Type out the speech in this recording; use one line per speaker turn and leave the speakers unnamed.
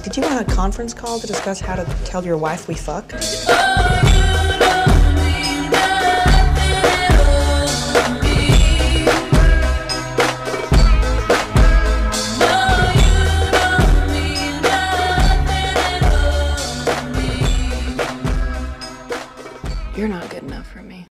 Like, did you want a conference call to discuss how to tell your wife we fucked? You're not good enough for me.